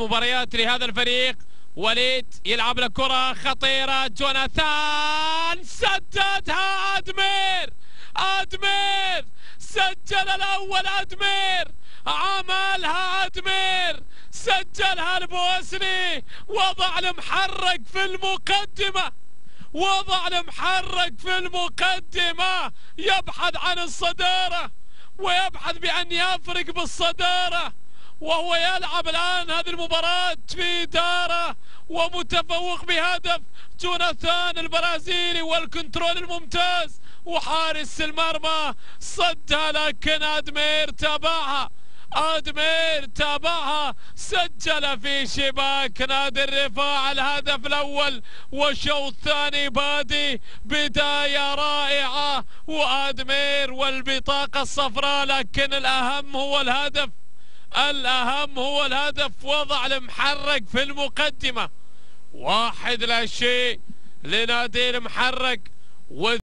مباريات لهذا الفريق. وليد يلعب لكرة خطيرة. جوناثان سددها أدمير. أدمير سجل الأول أدمير. عملها أدمير. سجلها البوسني. وضع المحرك في المقدمة. وضع المحرك في المقدمة. يبحث عن الصدارة. ويبحث بأن يفرق بالصدارة. وهو يلعب الآن هذه المباراة في دارة ومتفوق بهدف جوناثان البرازيلي والكنترول الممتاز. وحارس المرمى صدها لكن أدمير تابعها أدمير تابعها سجل في شباك نادي الرفاع. الهدف الأول والشوط الثاني بادي بداية رائعة وأدمير والبطاقة الصفراء لكن الأهم هو الهدف. الأهم هو الهدف وضع المحرك في المقدمة. واحد لا شيء لنادي المحرك